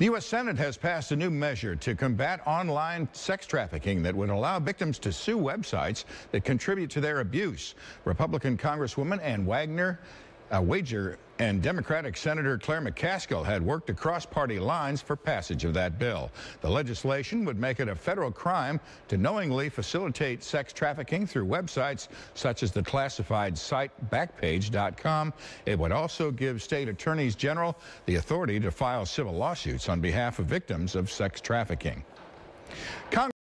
The U.S. Senate has passed a new measure to combat online sex trafficking that would allow victims to sue websites that contribute to their abuse. Republican Congresswoman Ann Wagner uh, Wager and Democratic Senator Claire McCaskill had worked across party lines for passage of that bill. The legislation would make it a federal crime to knowingly facilitate sex trafficking through websites such as the classified site Backpage.com. It would also give state attorneys general the authority to file civil lawsuits on behalf of victims of sex trafficking. Congress